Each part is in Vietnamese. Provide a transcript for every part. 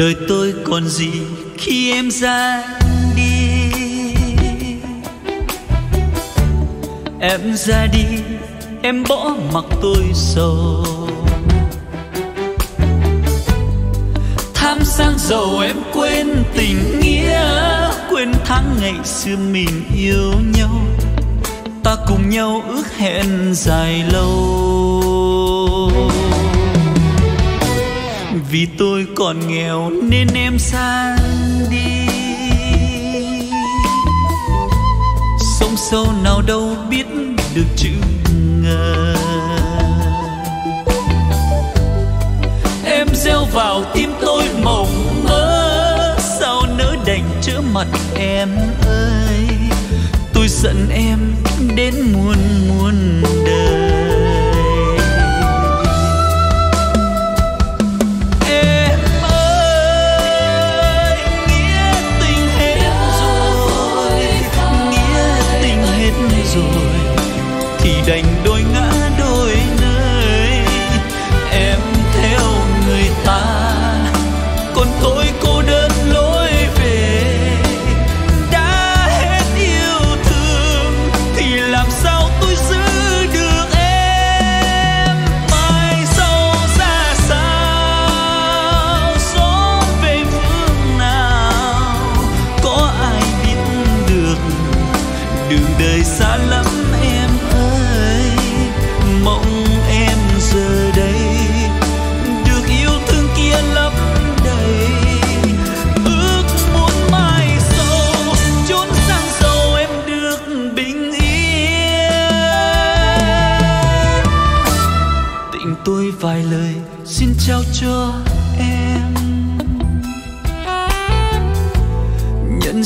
đời tôi còn gì khi em ra đi? Em ra đi, em bỏ mặc tôi sầu. Tham sang giàu em quên tình nghĩa, quên tháng ngày xưa mình yêu nhau. Ta cùng nhau ước hẹn dài lâu. vì tôi còn nghèo nên em sang đi. Sông sâu nào đâu biết được chữ ngờ. Em gieo vào tim tôi mộng mơ, sao nỡ đành chữa mặt em ơi. Tôi giận em đến muôn muôn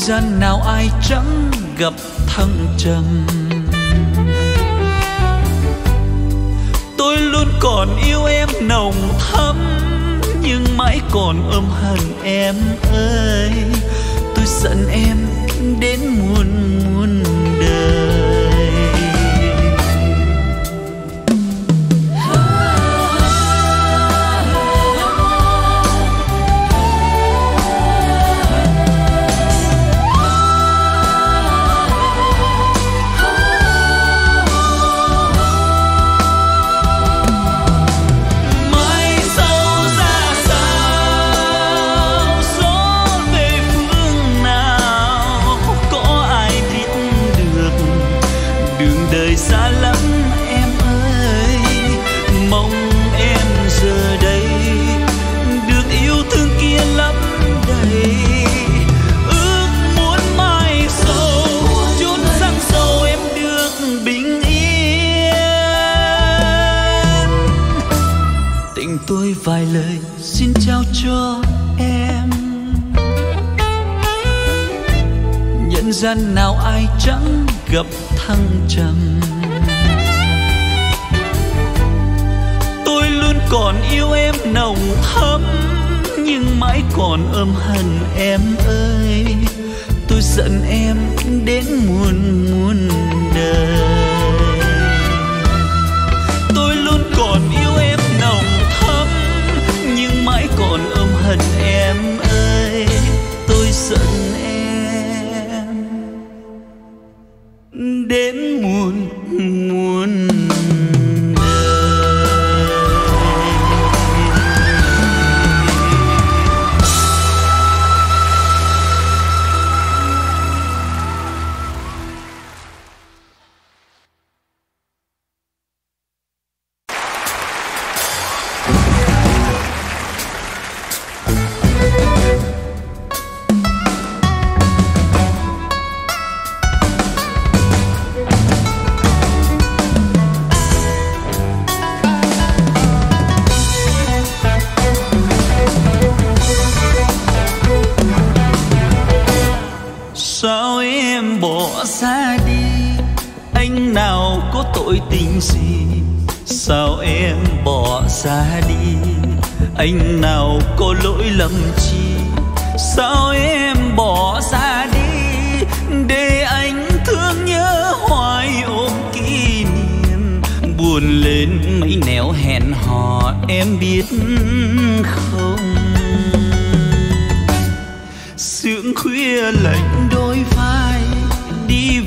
gian nào ai chẳng gặp thăng trầm. Tôi luôn còn yêu em nồng thắm, nhưng mãi còn ôm hận em ơi. Tôi giận em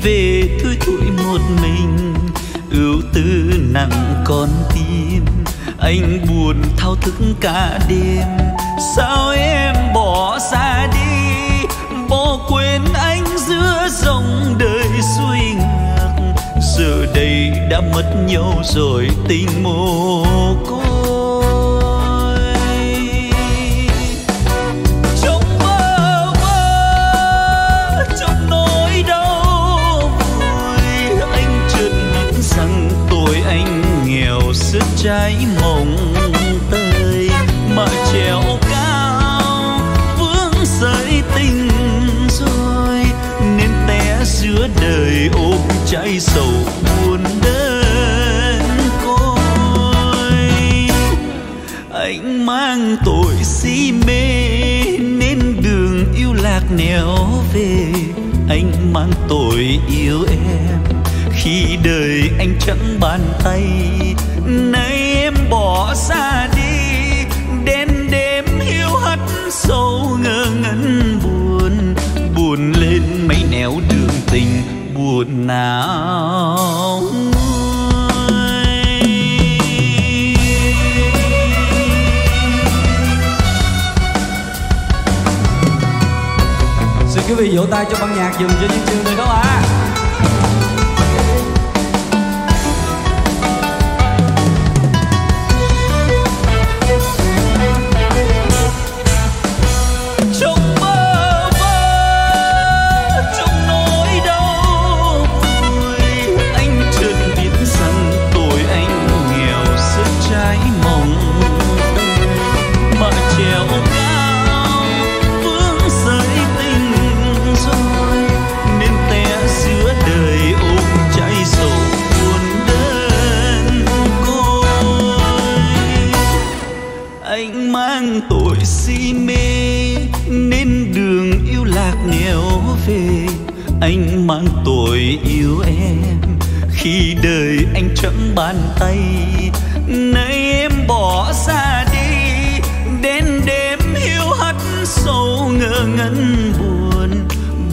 về thui thủi một mình. Ưu tư nặng con tim, anh buồn thao thức cả đêm. Sao em bỏ xa đi, bỏ quên anh giữa dòng đời suy ngược. Giờ đây đã mất nhau rồi, tình mồ côi. Trái mộng tươi mà treo cao, vướng sợi tình rồi nên té giữa đời ôm chạy sầu buồn đơn côi. Anh mang tội si mê nên đường yêu lạc nẻo về anh mang tội yêu em. Khi đời anh chẳng bàn tay nay em bỏ xa đi đêm đêm hiu hắt sâu ngơ ngẩn buồn buồn lên mấy nẻo đường tình buồn nào Xin quý vị vỗ tay cho ban nhạc dùm cho chương Chương được không ạ? à? Bàn tay. Nay em bỏ xa đi, đến đêm hiu hắt sâu ngơ ngẩn buồn.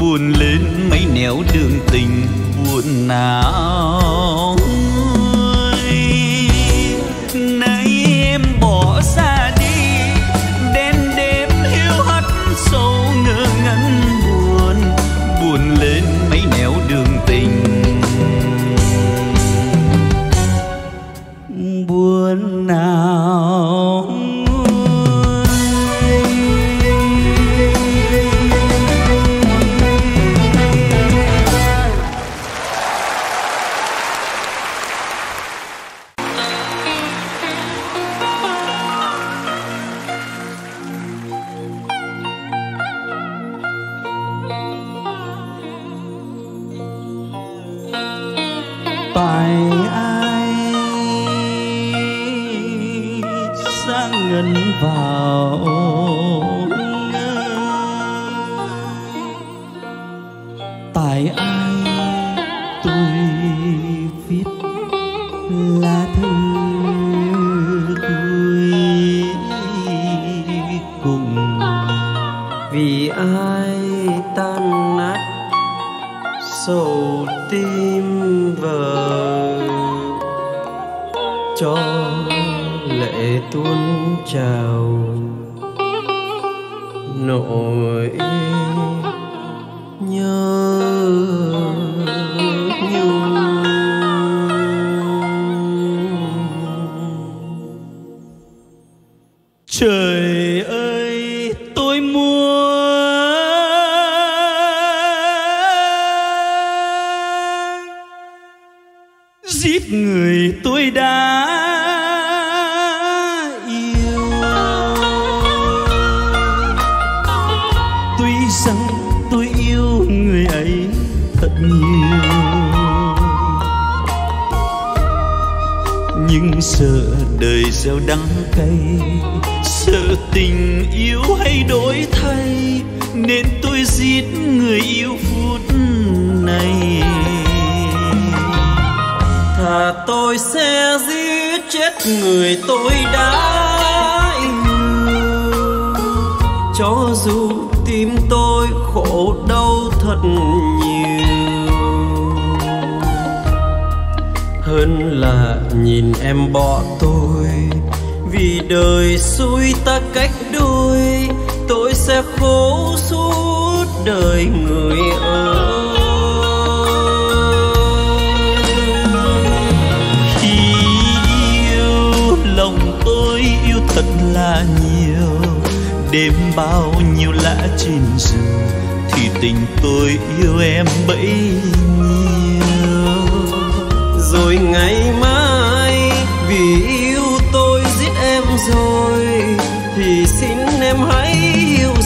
Buồn lên mấy nẻo đường tình buồn nào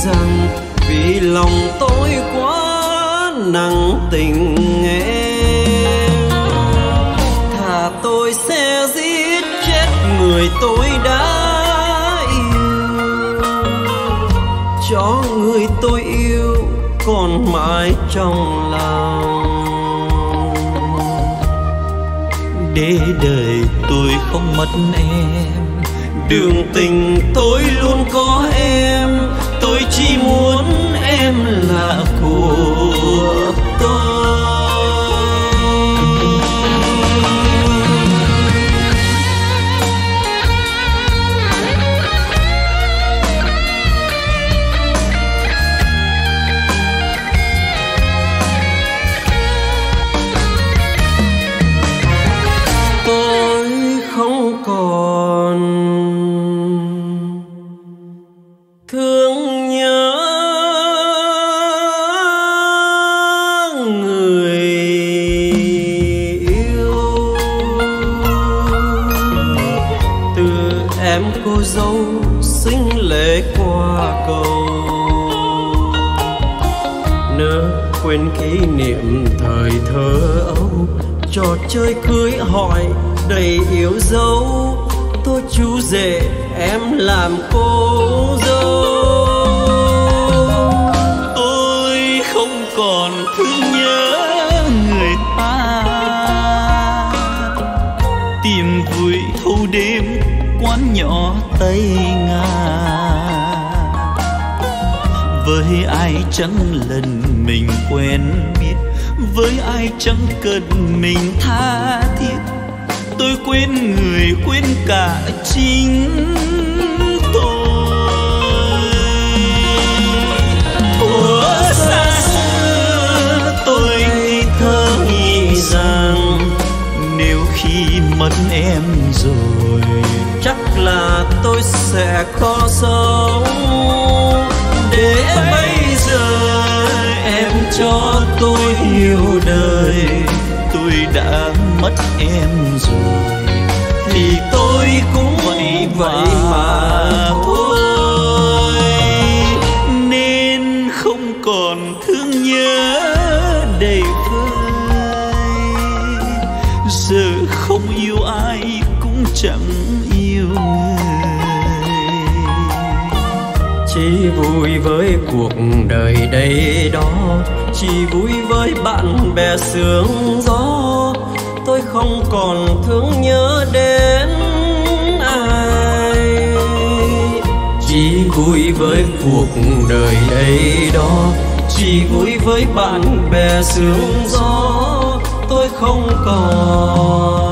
rằng vì lòng tôi quá nặng tình em. Thà tôi sẽ giết chết người tôi đã yêu. Cho người tôi yêu còn mãi trong lòng. Để đời tôi không mất em, đường tình tôi luôn có em tôi chỉ muốn em là của chẳng lần mình quen biết? Với ai chẳng cần mình tha thiết? Tôi quên người, quên cả chính tôi. Của xa xưa tôi ngây thơ nghĩ rằng nếu khi mất em rồi, chắc là tôi sẽ khó sống để bây giờ em cho tôi hiểu đời. Tôi đã mất em rồi. Thì tôi cũng vậy vậy mà thôi chỉ vui với cuộc đời đây đó chỉ vui với bạn bè sương gió. Tôi không còn thương nhớ đến ai. Chỉ vui với cuộc đời đây đó chỉ vui với bạn bè sương gió. Tôi không còn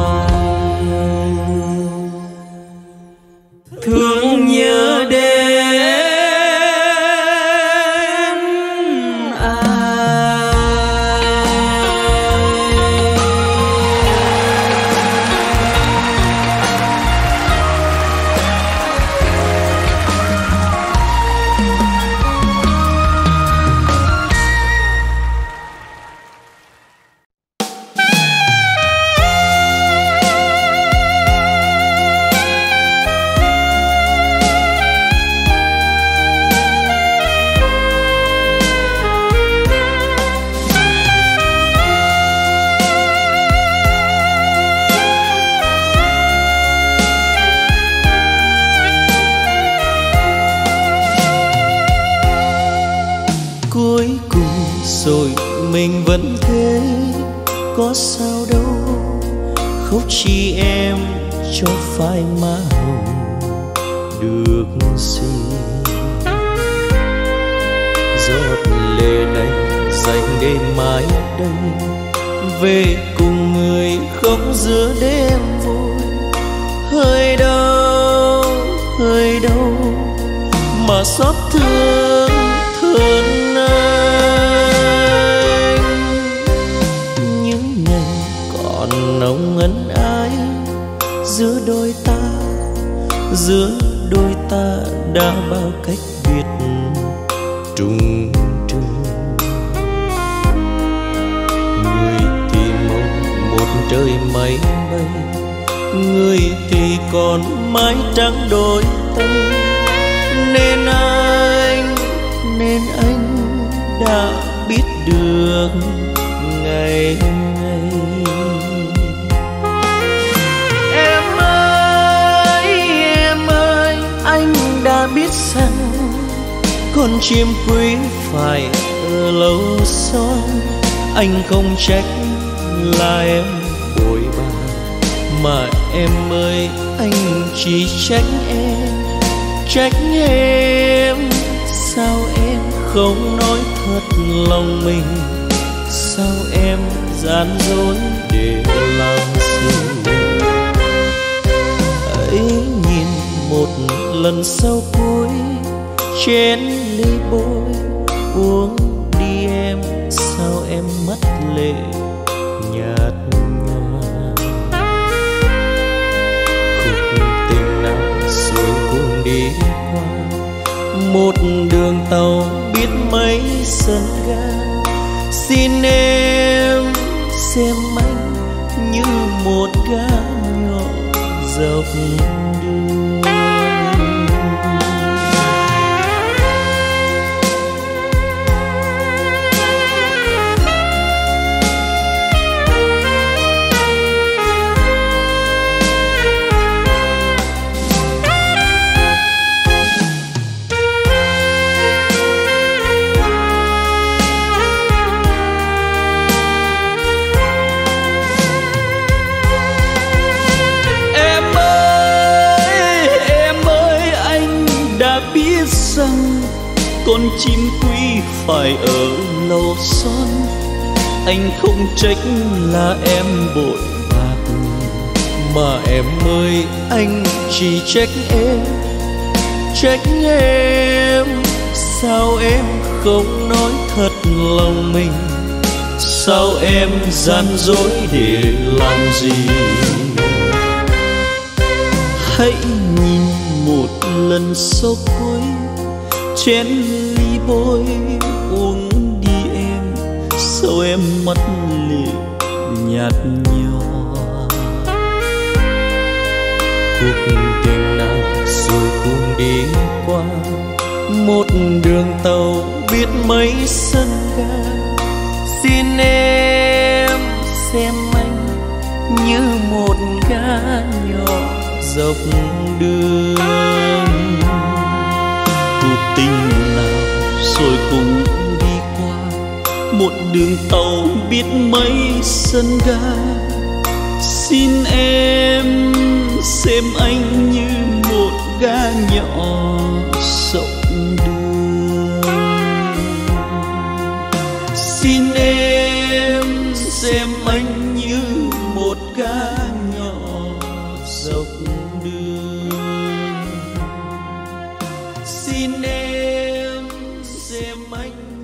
em? Sao em không nói thật lòng mình? Sao em gian dối để làm gì? Ấy nhìn một lần sau cuối trên ly bôi, uống đi em. Sao em mất lệ? Một đường tàu biết mấy sân ga. Xin em xem anh như một gã nhỏ dọc đường con chim quý phải ở lầu son. Anh không trách là em bội bạc, mà em ơi, anh chỉ trách em, trách em. Sao em không nói thật lòng mình? Sao em gian dối để làm gì? hãy nhìn một lần sau chén ly bôi, uống đi em. Sao em mắt lệ nhạt nhòa. Cuộc tình nào rồi cùng đi qua. Một đường tàu biết mấy sân ga. Xin em xem anh như một gã nhỏ dọc đường. Cùng đi qua. Một đường tàu biết mấy sân ga. Xin em xem anh như một ga nhỏ. Xem anh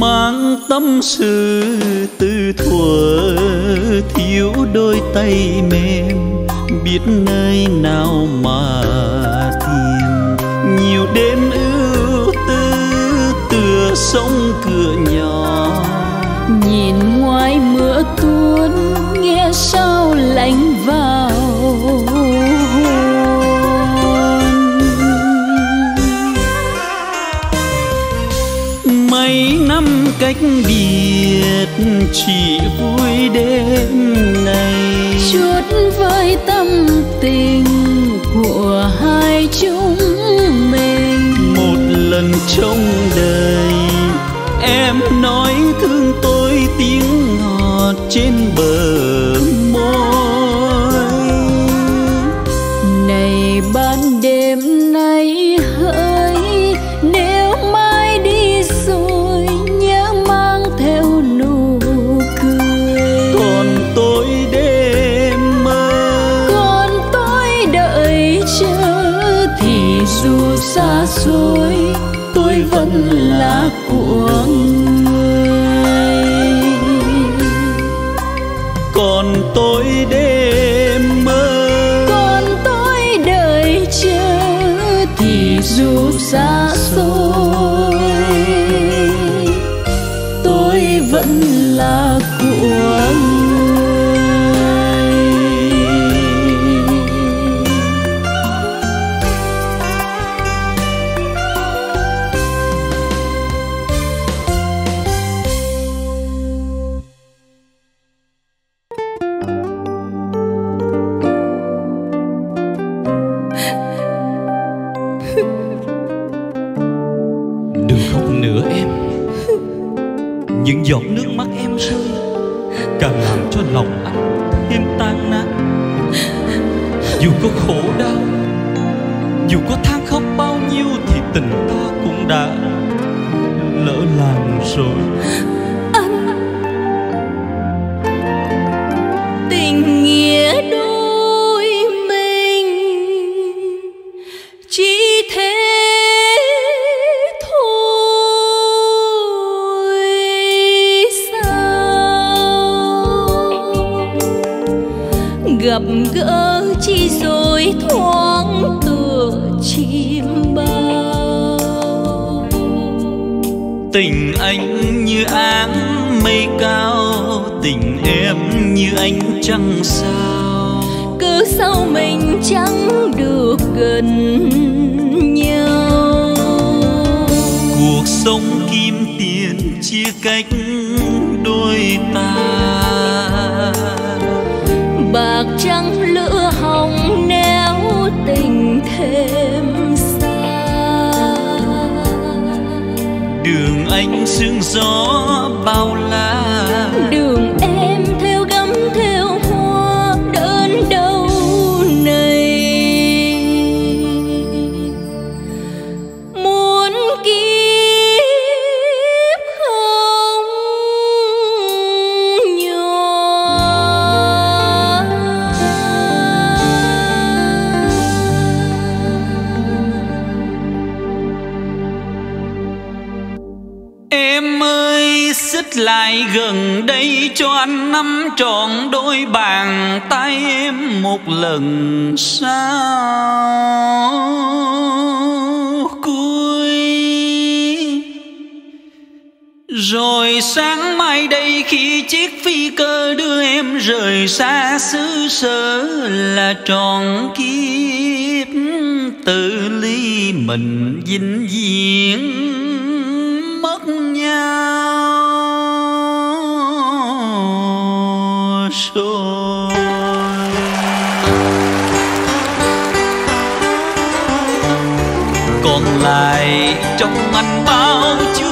mang tâm sự từ thuở, thiếu đôi tay mềm, biết nơi nào mà tìm. Nhiều đêm ưu tư, tựa sông cửa nhỏ. Nhìn ngoài mưa tuôn, nghe sao lạnh vào biết chỉ vui đêm nay chút với tâm tình của hai chúng mình. Một lần trong đời em nói thương tôi tiếng ngọt trên bờ. cool. mây cao tình em như ánh trăng sao? Cứ sao mình chẳng được gần nhau. Cuộc sống kim tiền chia cách đôi ta. Bạc trắng lửa hồng néo tình thêm xa. Đường anh sương gió Paula. trọn đôi bàn tay em một lần sau cuối. Rồi sáng mai đây khi chiếc phi cơ đưa em rời xa, xứ sở là tròn kiếp, tự ly mình vĩnh viễn. lại trong anh bao chưa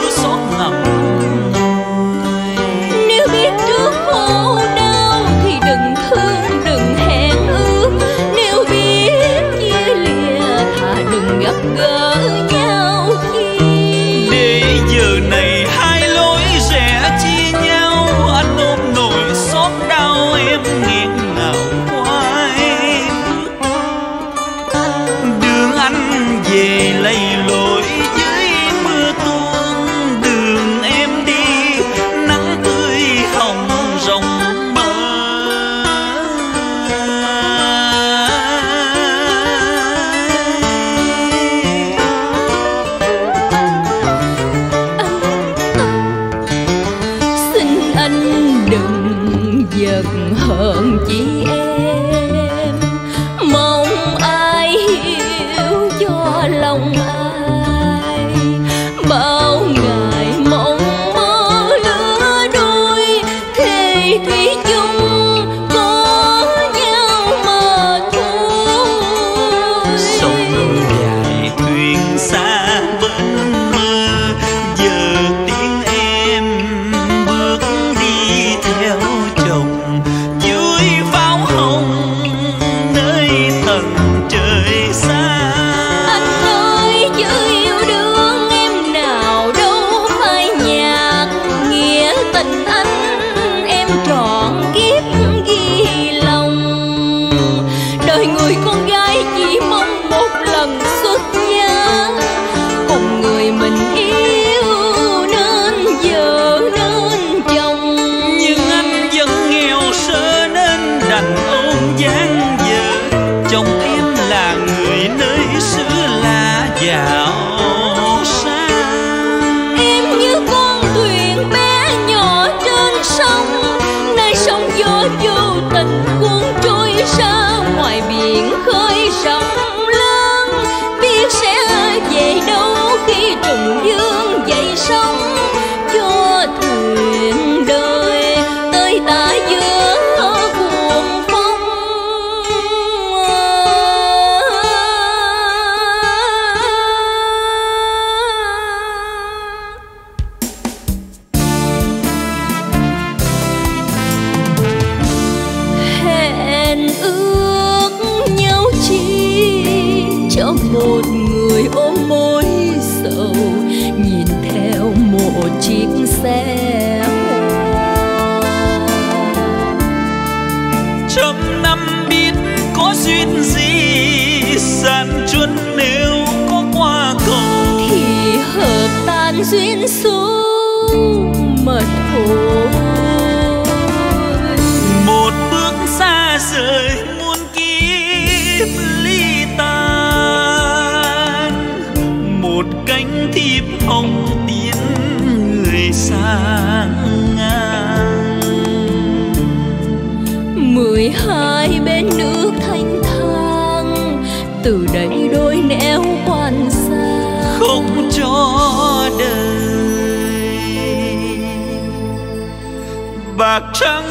chung từ đây đôi nẻo quan xa không cho đời bạc trắng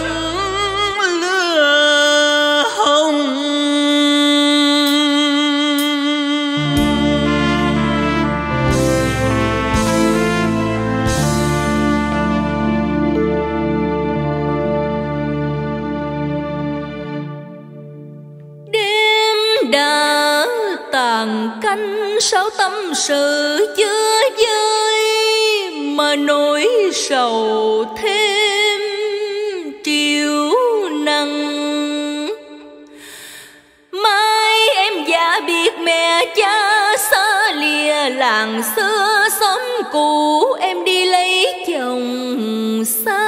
lửa hồng done bàn canh sao tâm sự chưa dơi mà nỗi sầu thêm triều nặng? Mai em già biệt mẹ cha xa lìa, làng xưa xóm cũ, em đi lấy chồng xa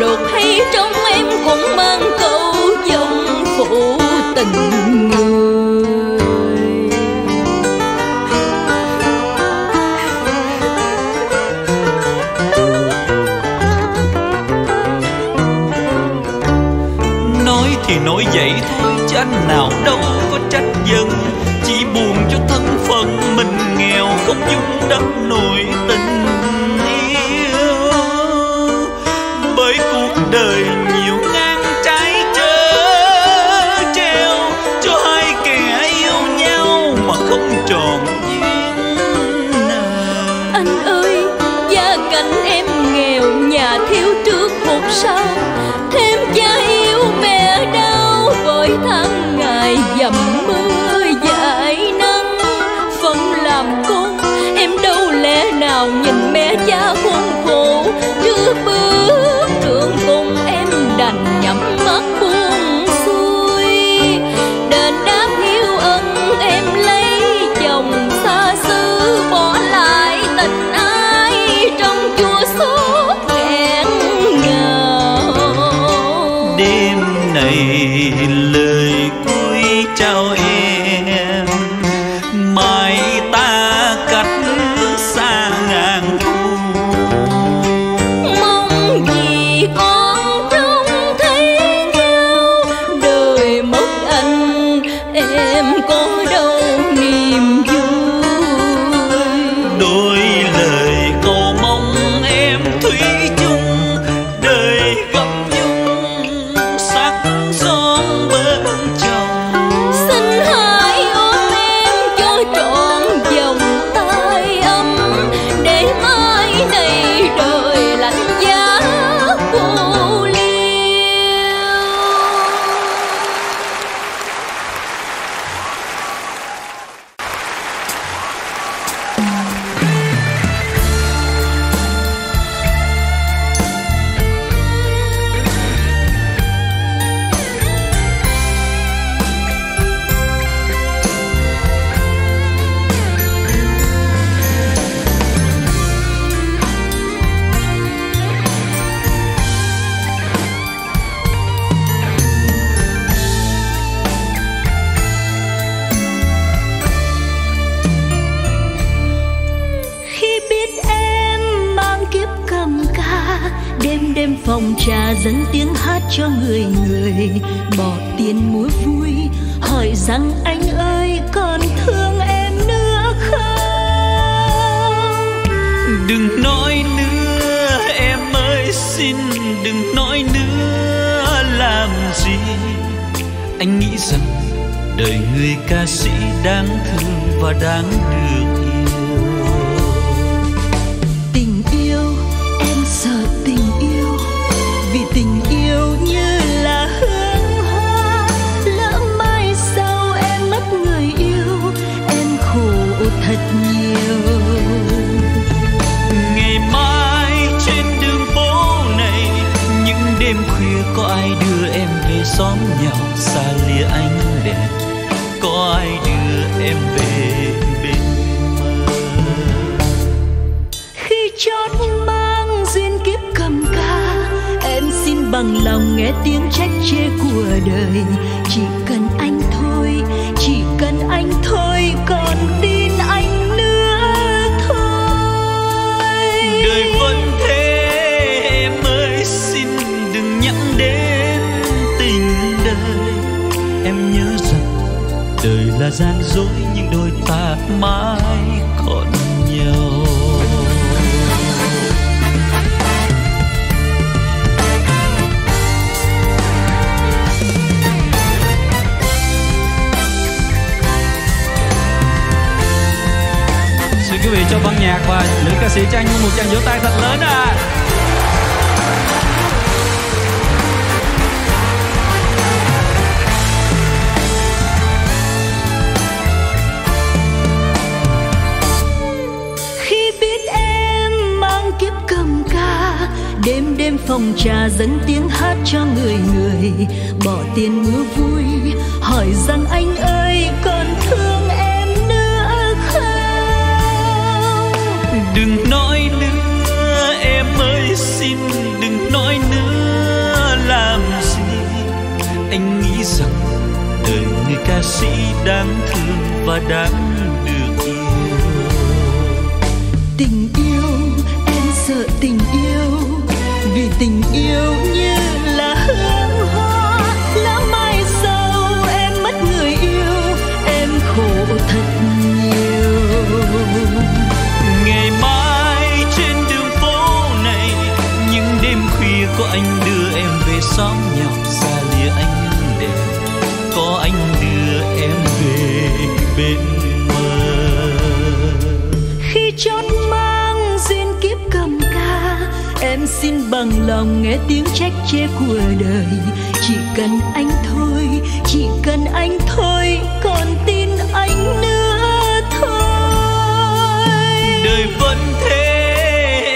đột thấy trong em cũng mang câu dòng phụ tình người. Nói thì nói vậy thôi, chứ anh nào đâu có trách dân. Chỉ buồn cho thân phận mình nghèo, không dung đắp nổi cho ban nhạc và nữ ca sĩ Trang một tràng vỗ tay thật lớn. À. Khi biết em mang kiếp cầm ca, đêm đêm phòng trà dẫn tiếng hát cho người người, bỏ tiền mua vui, hỏi rằng anh ơi có xin đừng nói nữa làm gì. Anh nghĩ rằng đời người ca sĩ đáng thương và đáng lòng nghe tiếng trách chê của đời. Chỉ cần anh thôi, chỉ cần anh thôi, còn tin anh nữa thôi. Đời vẫn thế,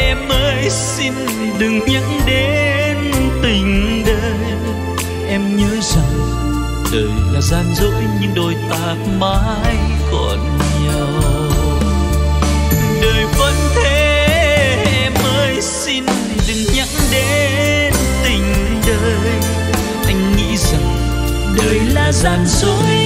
em ơi, xin đừng nhắc đến tình đời. Em nhớ rằng đời là gian dối, nhưng đôi ta mãi còn gian dối.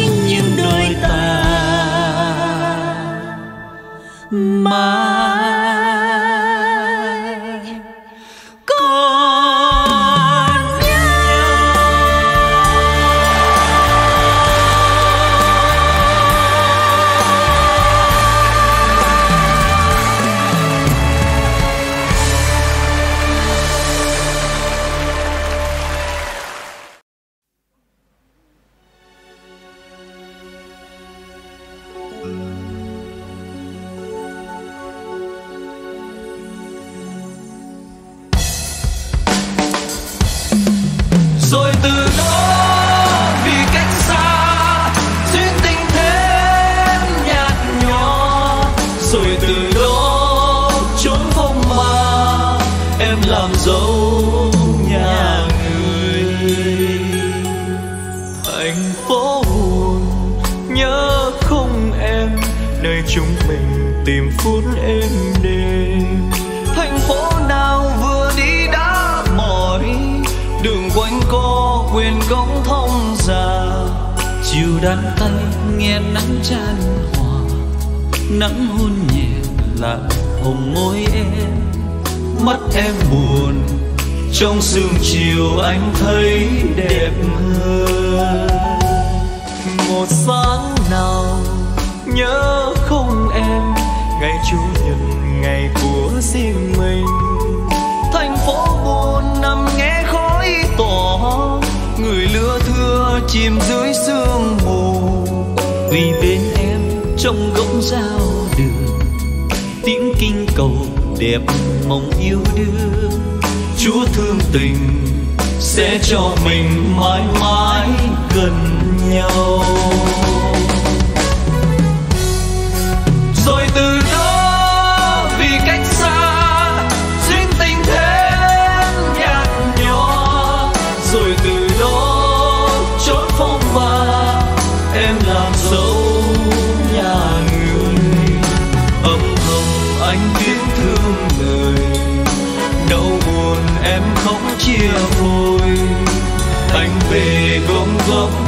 Tìm phút êm đềm. Thành phố nào vừa đi đã mỏi, đường quanh co quyền cống thông già chiều đan tay nghe nắng chan hòa, nắng hôn nhẹ làm hồng môi em. Mắt em buồn, trong sương chiều anh thấy đẹp hơn. Một sáng nào nhớ không em ngày chủ nhật, ngày của riêng mình. Thành phố buồn nằm nghe khói tỏ. Người lưa thưa chìm dưới sương mù. Vì bên em trong góc giao đường. Tiếng kinh cầu đẹp mong yêu đương. Chúa thương tình sẽ cho mình mãi mãi gần nhau. Rồi từ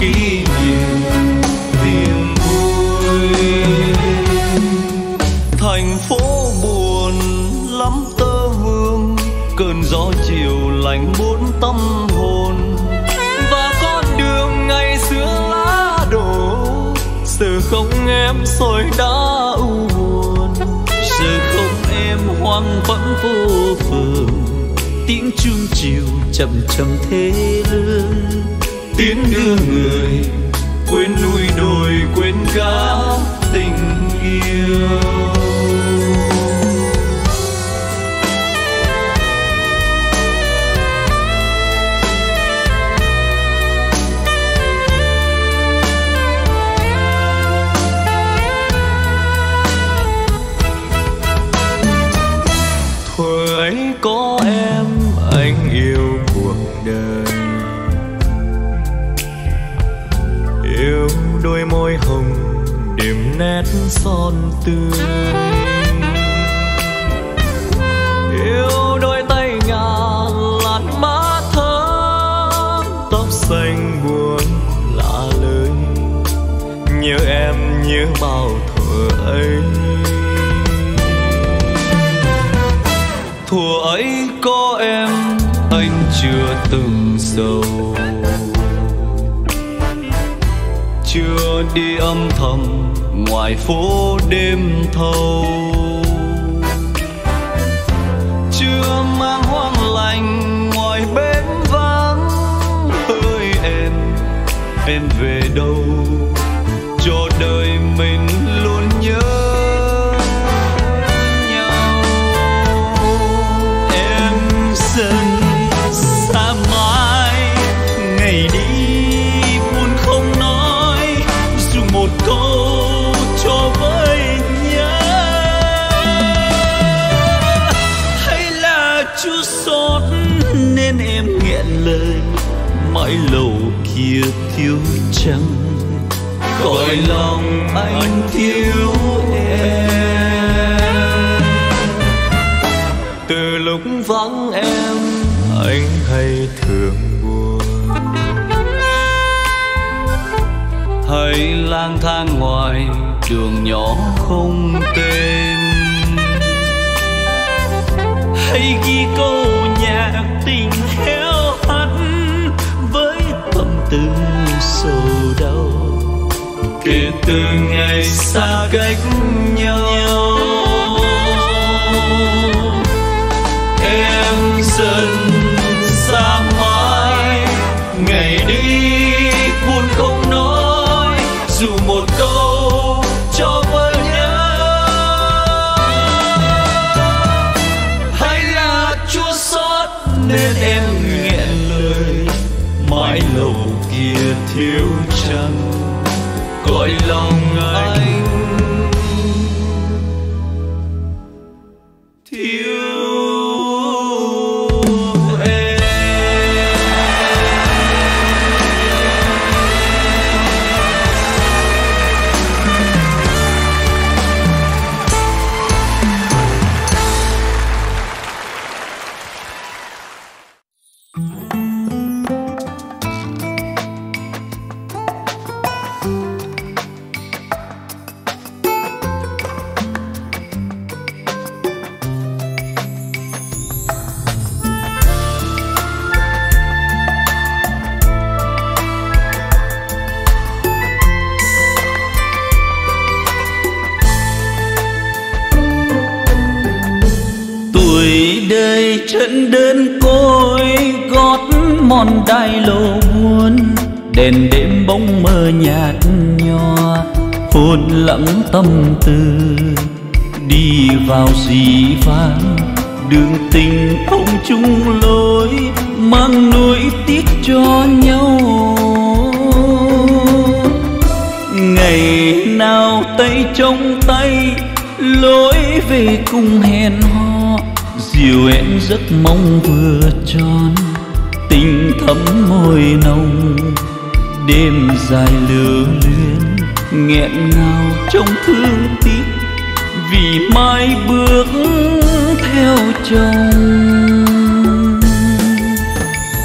kỷ niệm niềm vui. Thành phố buồn lắm tơ hương, cơn gió chiều lạnh bốn tâm hồn. Và con đường ngày xưa lá đổ, giờ không em rồi đã u buồn. Giờ không em hoang vắng vô phường tiếng chuông chiều chậm chậm thế lương tiến đưa người quên núi đồi quên cả tình yêu. Môi hồng điểm nét son tươi. Yêu đôi tay ngà lạt má thơm, tóc xanh buồn lạ lời nhớ em nhớ bao thuở ấy. Thuở ấy có em anh chưa từng giàu. Đi âm thầm ngoài phố đêm thâu. Chưa mang thiếu trắng cõi lòng anh thiếu em. Từ lúc vắng em, anh hay thường buồn. Hay lang thang ngoài đường nhỏ không tên. Hay ghi câu nhạc tình kể từ ngày xa cách nhau. Em dần xa mãi, ngày đi buồn không nói, dù một câu cho vơi nhớ. Hay là chua xót nên em nghẹn lời, mãi lâu kia thiếu trăng cõi lòng trận chân đơn côi gót mòn đai lô buồn. Đèn đêm bóng mơ nhạt nhòa hồn lặng tâm tư. Đi vào dì vang, đường tình không chung lối, mang nỗi tiếc cho nhau. Ngày nào tay trong tay, lối về cùng hẹn hò chiều em giấc mong vừa tròn, tình thắm môi nồng. Đêm dài lưu luyến, nghẹn ngào trong thương tiếc vì mai bước theo chồng.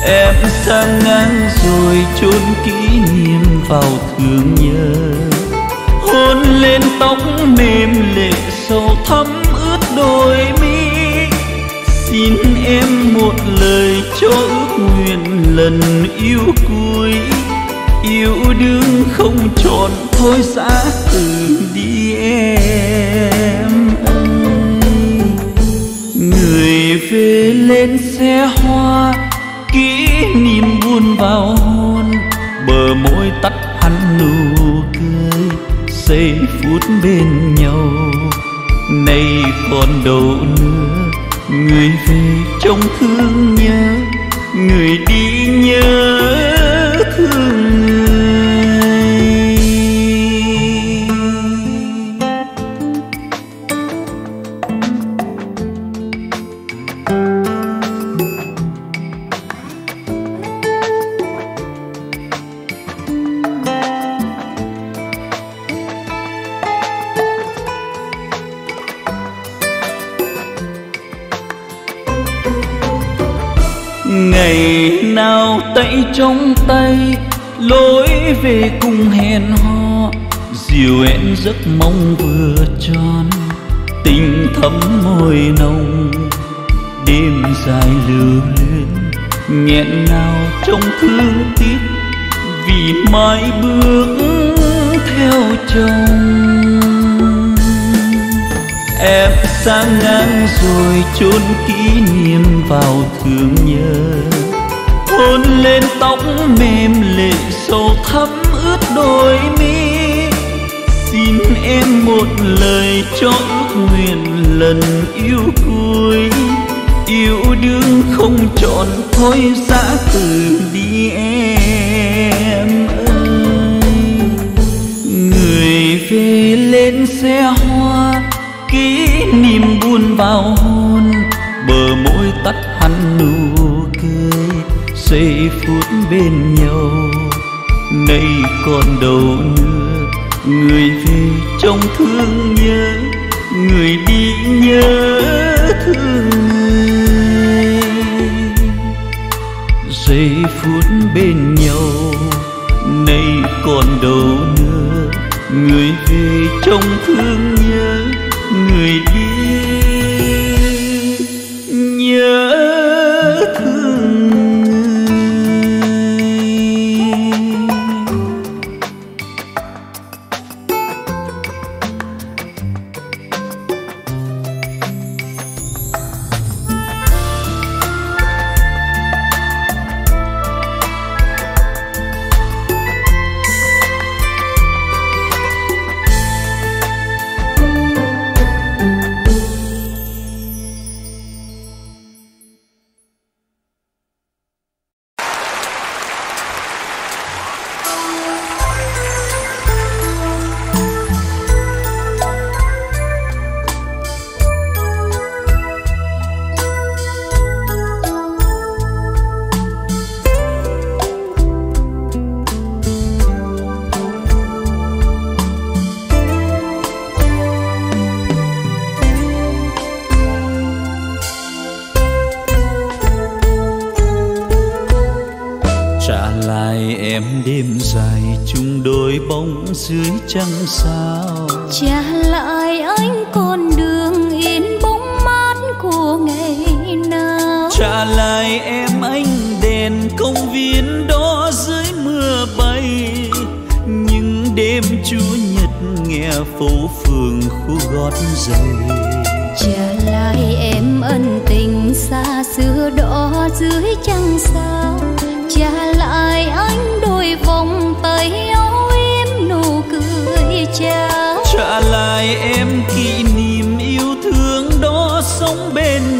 Em sang ngang rồi chôn kỷ niệm vào thương nhớ. Hôn lên tóc mềm lệ sầu thắm ướt đôi mắt xin em một lời cho ước nguyện lần yêu cuối. Yêu đương không tròn, thôi xa từ đi em ơi. Người về lên xe hoa, kỷ niệm buồn vào hôn. Bờ môi tắt hẳn nụ cười, giây phút bên nhau. Nay còn đâu nữa người về trong thương nhớ người đi nhớ. Giấc mong vừa tròn, tình thắm môi nồng. Đêm dài lưu luyến, nghẹn nào trong thương tiếc vì mãi bước theo chồng. Em sang ngang rồi chôn kỷ niệm vào thương nhớ, hôn lên tóc mềm lệ sầu thắm ướt đôi mi em một lời cho ước nguyện lần yêu cuối. Yêu đương không chọn thôi giã từ đi em ơi. Người về lên xe hoa, kỷ niệm buồn vào hôn bờ môi tắt hẳn nụ cười, giây phút bên nhau. Nay còn đâu nữa người về trong thương nhớ, người đi nhớ thương. Người giây phút bên nhau, nay còn đâu nữa. Người về trong thương nhớ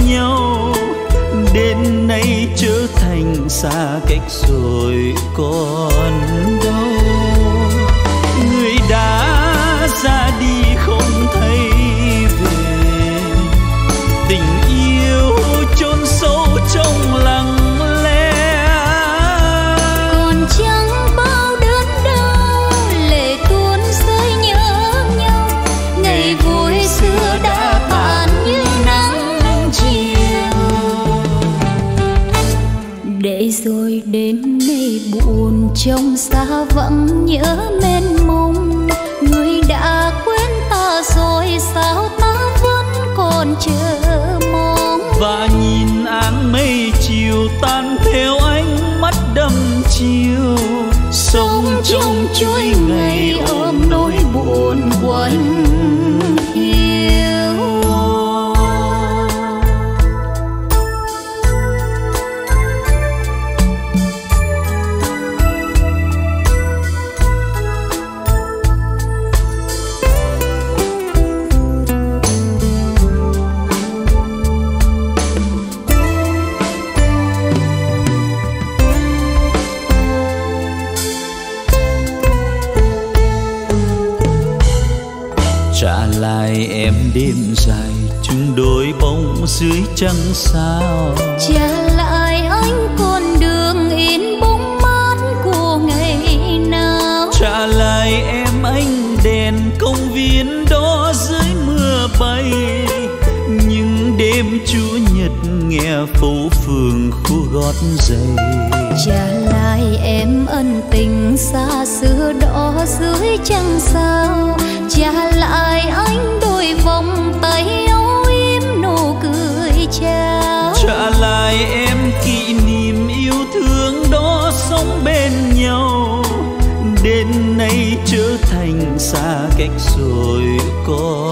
nhau. Đến nay trở thành xa cách rồi còn đâu. Người đã ra đi trong chuỗi ngày chẳng sao. Trả lại anh con đường in bóng mát của ngày nào. Trả lại em anh đèn công viên đó dưới mưa bay. Những đêm chủ nhật nghe phố phường khu gót giày. Trả lại em ân tình xa xưa đó dưới trăng sao. Trả lại anh đôi vòng cách rồi con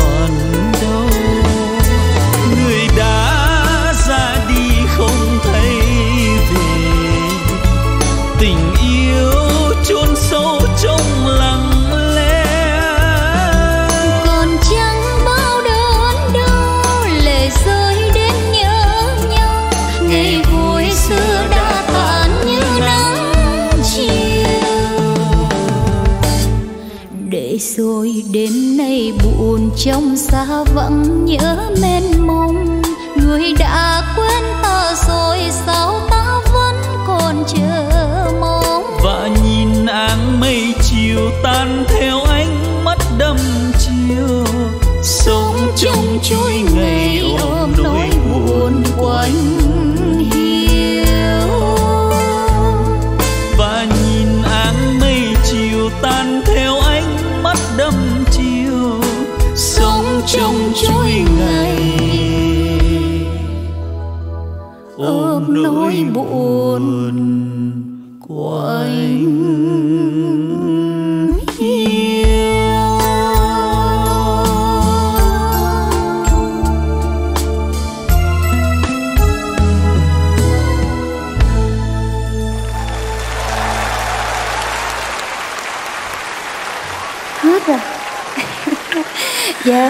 trong xa vẫn nhớ mênh mông người đã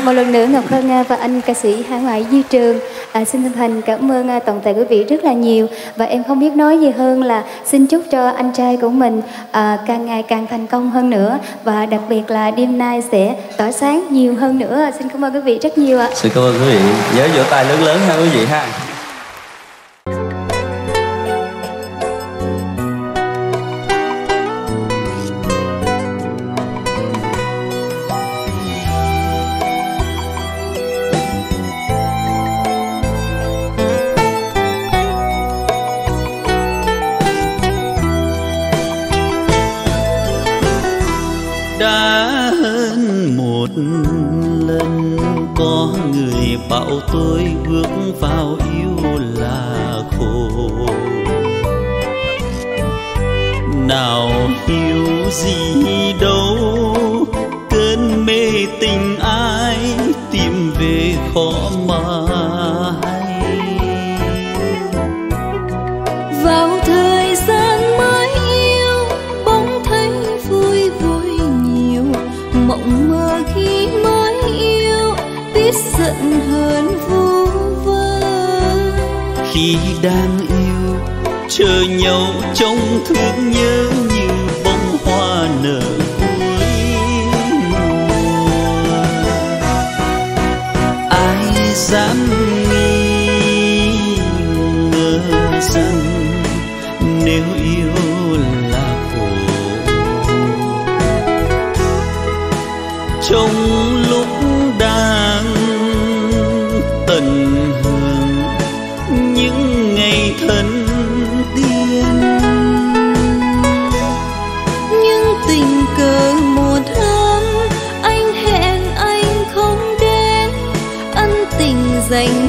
Một lần nữa Ngọc Hân à, và anh ca sĩ Hải Ngoại Duy Trường à, xin thân thành cảm ơn à, toàn thể quý vị rất là nhiều và em không biết nói gì hơn là xin chúc cho anh trai của mình à, càng ngày càng thành công hơn nữa và đặc biệt là đêm nay sẽ tỏa sáng nhiều hơn nữa. Xin cảm ơn quý vị rất nhiều ạ. Xin cảm ơn quý vị. Nhớ vỗ tay lớn lớn ha quý vị ha.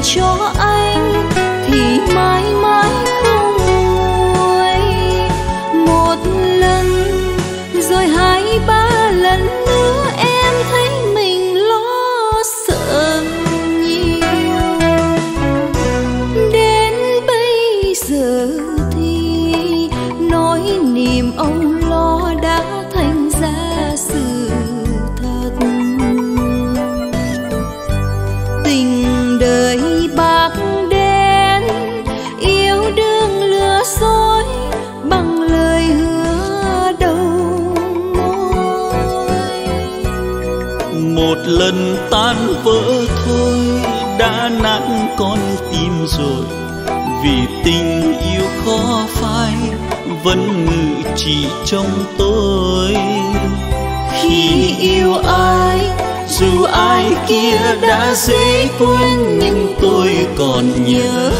秋 chỉ trong tôi. Khi yêu ai, dù ai kia đã dễ quên, nhưng tôi còn nhớ.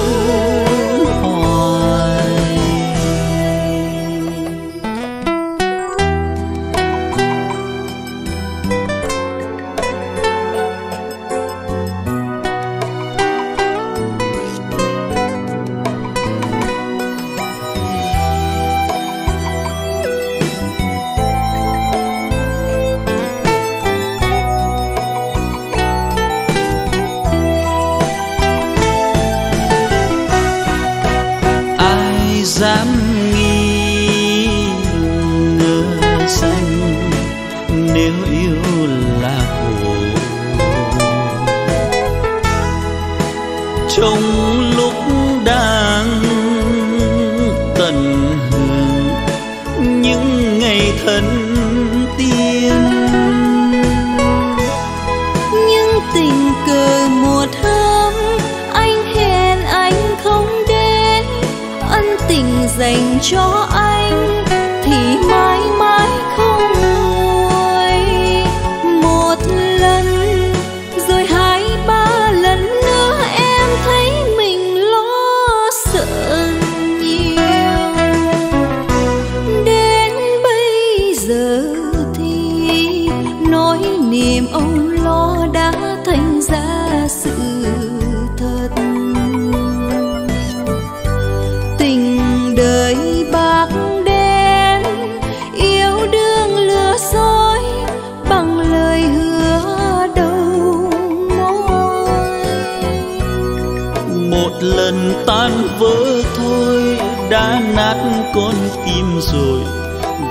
con tim rồi.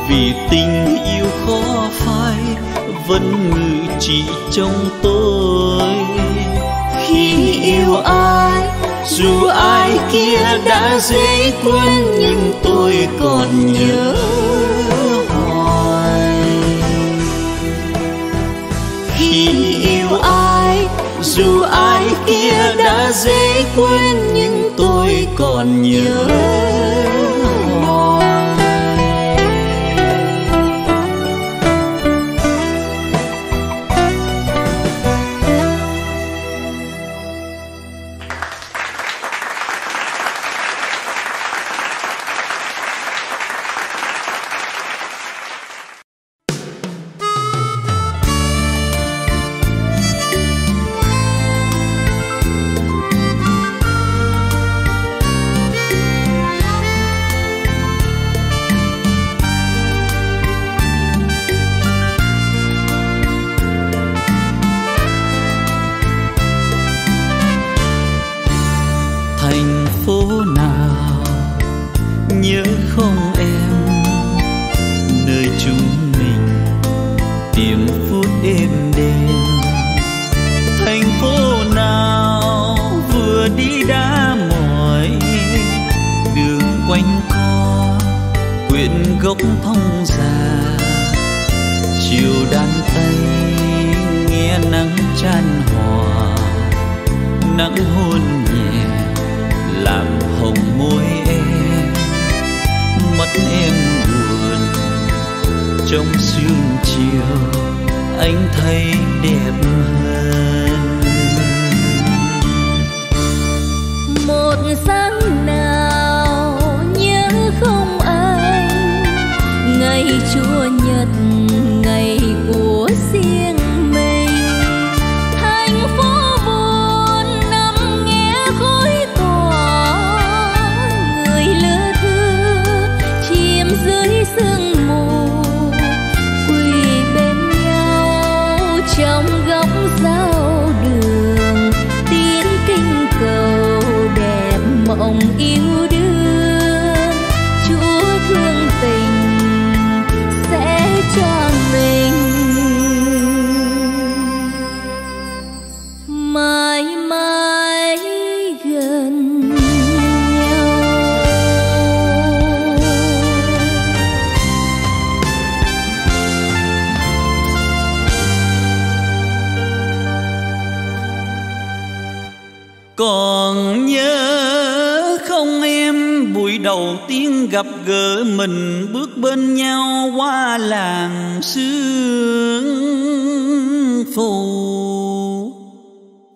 Vì tình yêu khó phai, vẫn ngự trị trong tôi. Khi yêu ai, dù ai kia đã dễ quên, nhưng tôi còn nhớ hoài. Khi yêu ai, dù ai kia đã dễ quên, nhưng tôi còn nhớ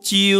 chiêu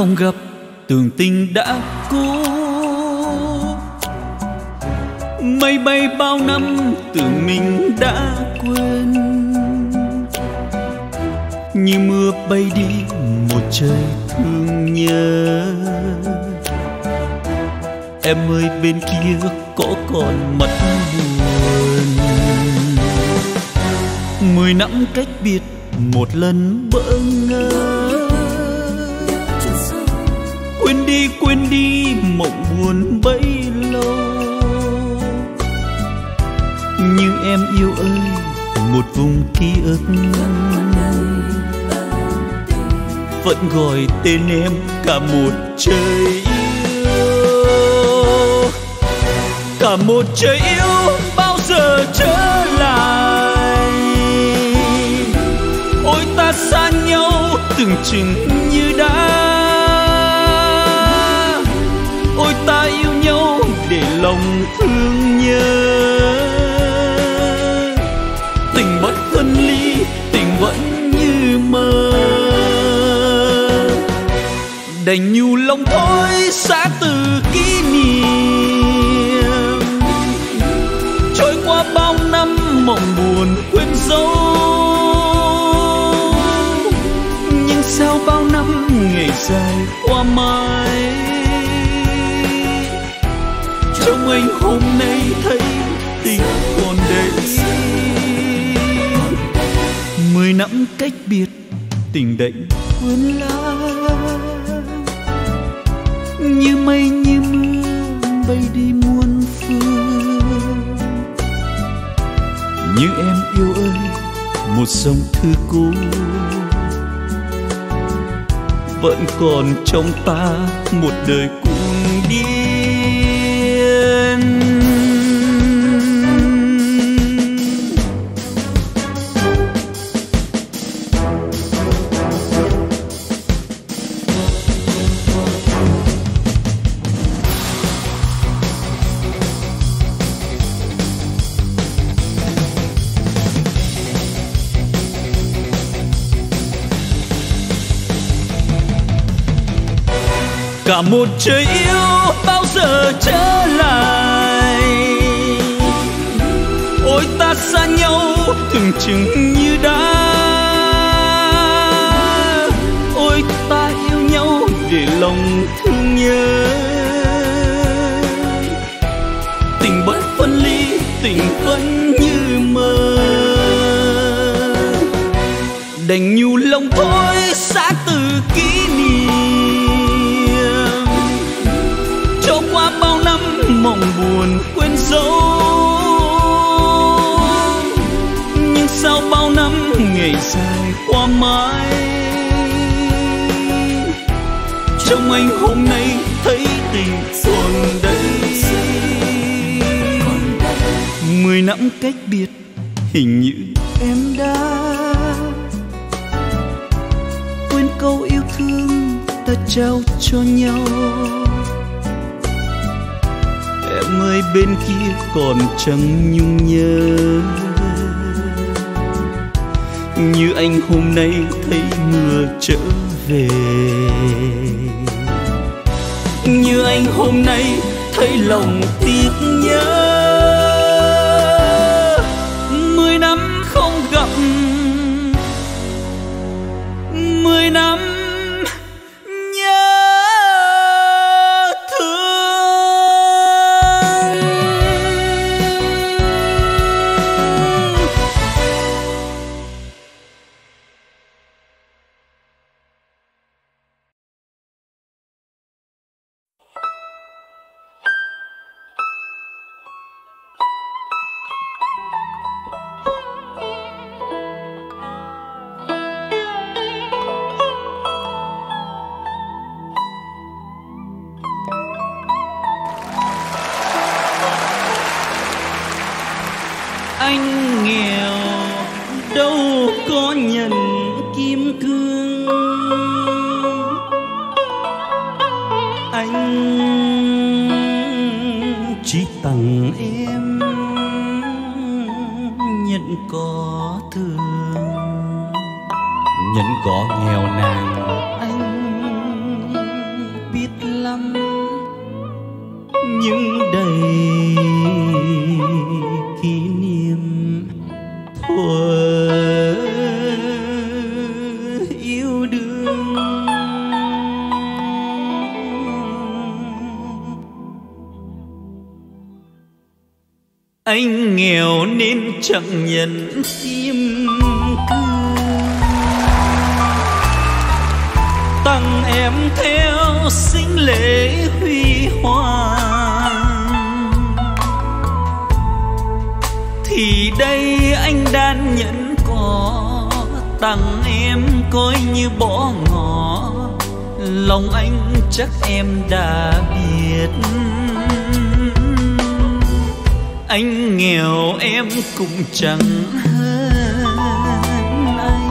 không gặp tưởng tình đã cố mây bay bao năm, tưởng mình đã quên. Như mưa bay đi, một trời thương nhớ. Em ơi, bên kia có còn mặt buồn. Mười năm cách biệt, một lần bỡ ngỡ. Đi, quên đi mộng buồn bấy lâu. Nhưng em yêu ơi, một vùng ký ức. Vẫn gọi tên em cả một trời yêu. Cả một trời yêu bao giờ trở lại? Ôi ta xa nhau, từng chừng như đã lòng thương nhớ. Tình bất phân ly, tình vẫn như mơ. Đành nhu lòng thôi xa từ kỷ niệm. Trôi qua bao năm mộng buồn quên dấu. Nhưng sao bao năm ngày dài qua mãi anh hôm nay thấy tình còn đây mười năm cách biệt, tình đậy quên lãng. Như mây như mưa bay đi muôn phương. Như em yêu ơi, một dòng thư cũ. Vẫn còn trong ta một đời một trời yêu bao giờ trở lại? Ôi ta xa nhau từng chừng như đã. Ôi ta yêu nhau để lòng thương nhớ. Tình bất phân ly, tình vẫn như mơ. Đành nhu lòng thôi, xa từ kỷ niệm. Dài qua mãi. Trong anh hôm nay thấy tình còn đây mười năm cách biệt, hình như em đã quên câu yêu thương ta trao cho nhau. Em ơi, bên kia còn chẳng nhung nhớ như anh hôm nay thấy mưa trở về. Như anh hôm nay thấy lòng tiếc nhớ. Lòng anh chắc em đã biết. Anh nghèo em cũng chẳng hơn anh.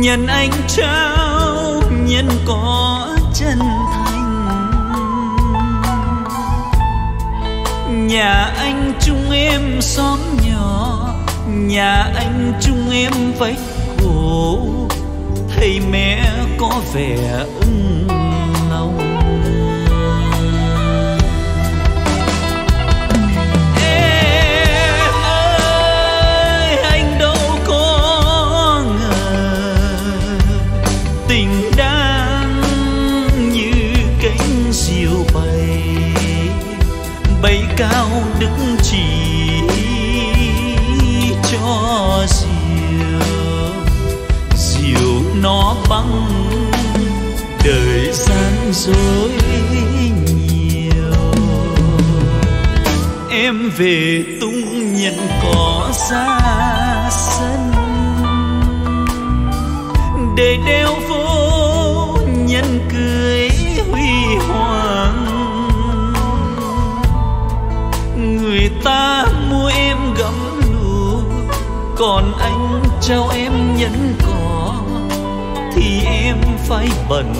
Nhân anh trao nhân có chân thành. Nhà anh chung em xóm nhỏ, nhà anh chung em vách cổ thầy mẹ có vẻ ưng lòng Em ơi, anh đâu có ngờ tình đang như cánh diều bay. Bay cao đức chỉ nó băng đời gian dối nhiều. Em về tung nhận cỏ ra sân. Để đeo phải bận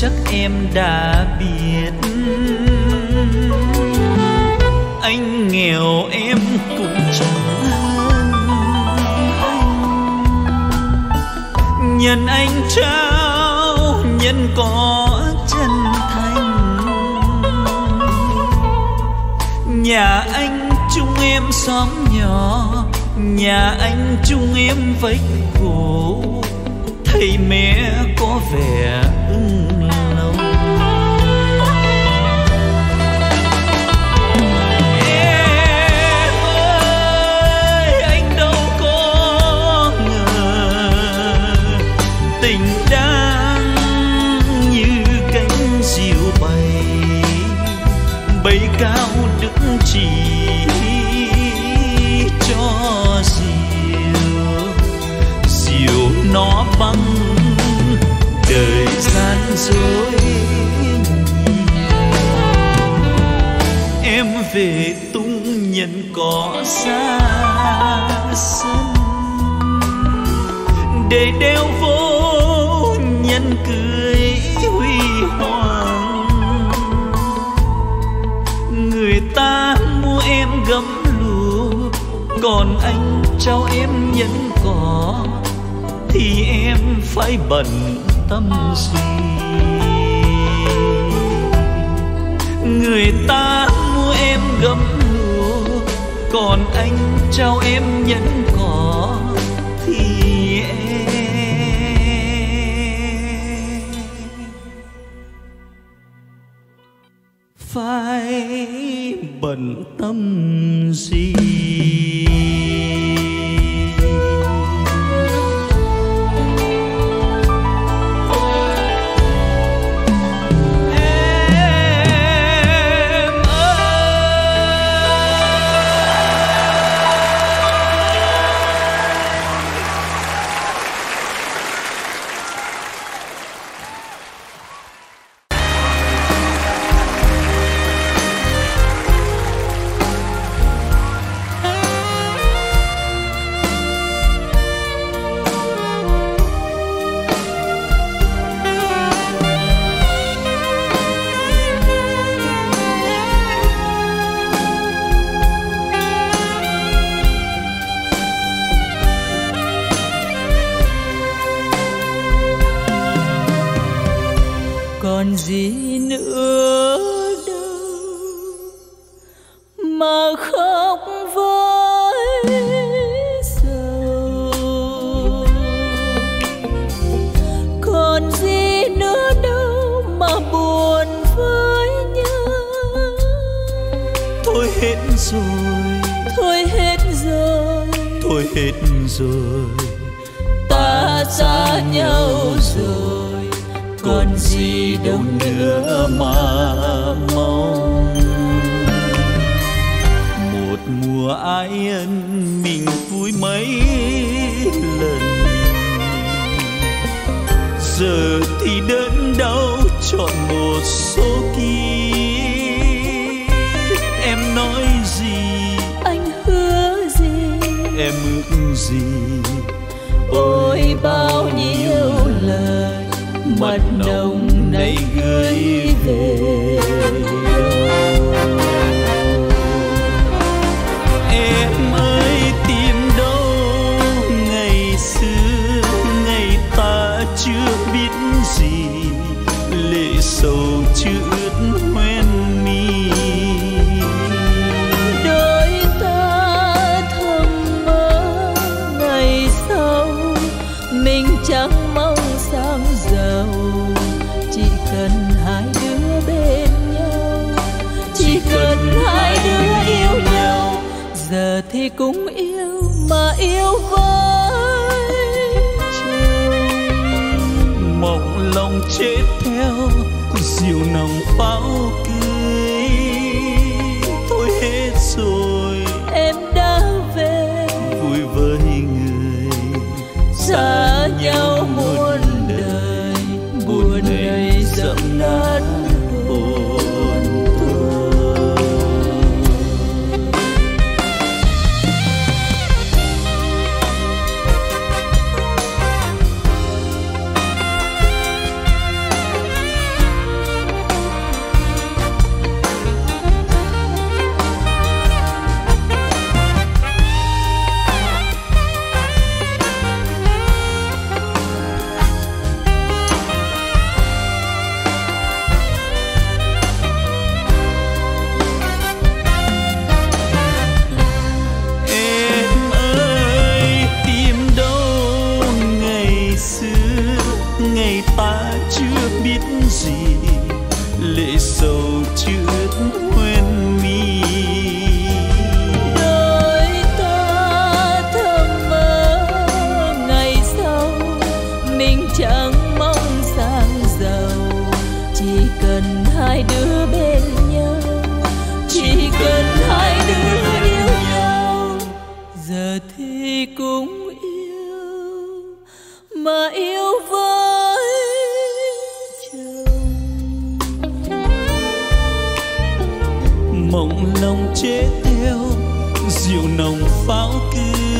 chắc em đã biết. Anh nghèo em cũng chẳng hơn anh. Nhân anh trao nhân có chân thành. Nhà anh chung em xóm nhỏ, nhà anh chung em vách gỗ thầy mẹ có vẻ ưng lâu. Em ơi, anh đâu có ngờ tình đang như cánh diều bay bay cao đứng chỉ cho diều diều nó băng đời gian dối. Em về tung nhận cỏ xa sân để đeo vô nhân cười huy hoàng. Người ta mua em gấm lụa, còn anh trao em nhẫn phải bận tâm gì người ta mua em gấm lụa, còn anh trao em nhẫn cỏ thì em phải bận tâm thôi hết rồi. Thôi hết rồi. Ta xa nhau rồi. Còn gì đâu nữa mà mong. Một mùa ái ân mình vui mấy lần. Giờ thì đớn đau chọn một số gì? Ôi bao nhiêu lời mật nồng này gửi về. chiều nồng pháo gì cũng yêu, mà yêu với chồng. Mộng lòng chế theo dịu nồng pháo cười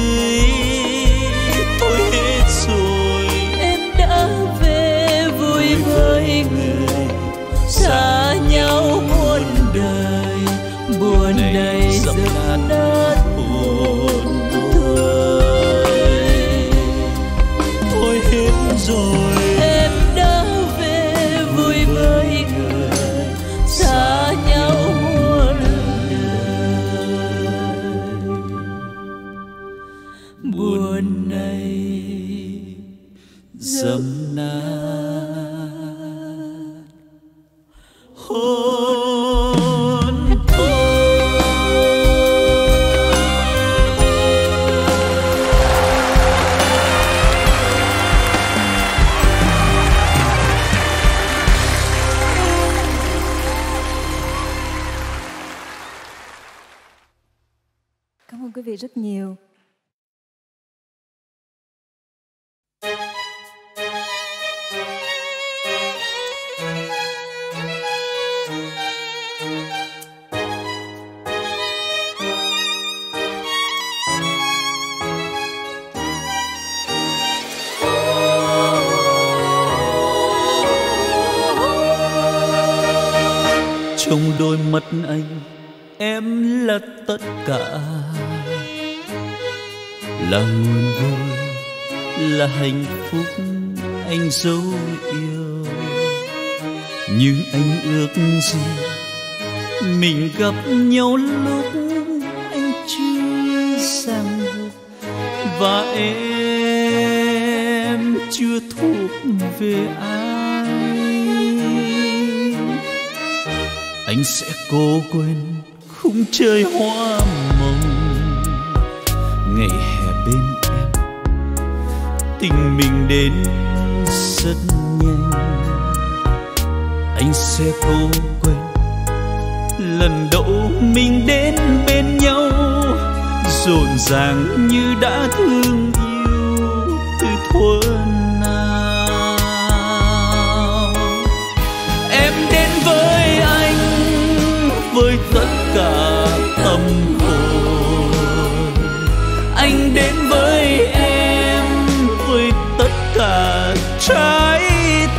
tất cả trái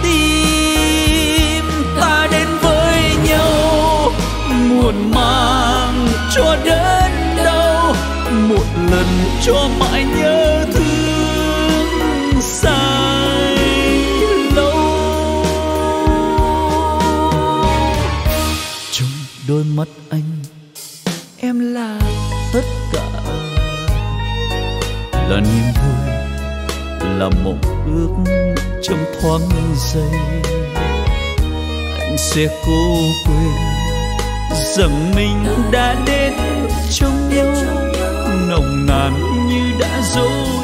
tim. Ta đến với nhau, muộn màng cho đến đâu. Một lần cho mãi nhớ mộng ước trong thoáng giây. Anh sẽ cố quên rằng mình đã đến trong nhau, nồng nàn như đã dấu